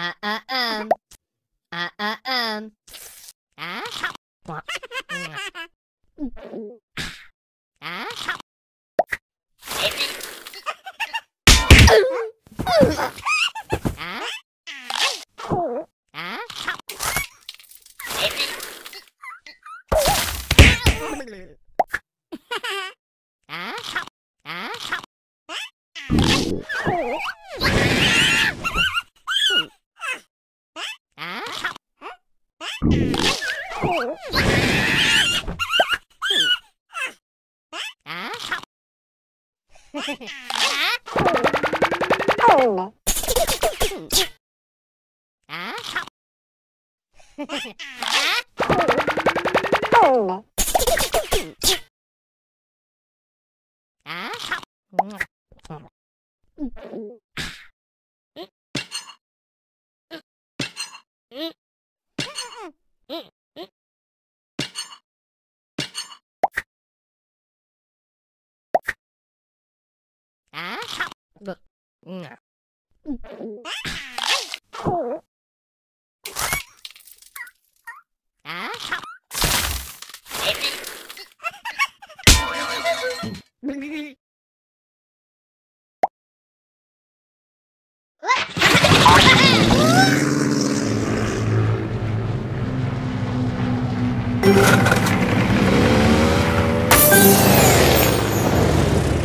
Uh uh um. Uh uh um. Ah help. Ah help. Ah. Ah help. Ah help. Ah help. Mm-mm. Á học Vực Á học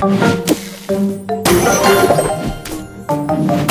Thank you. huh?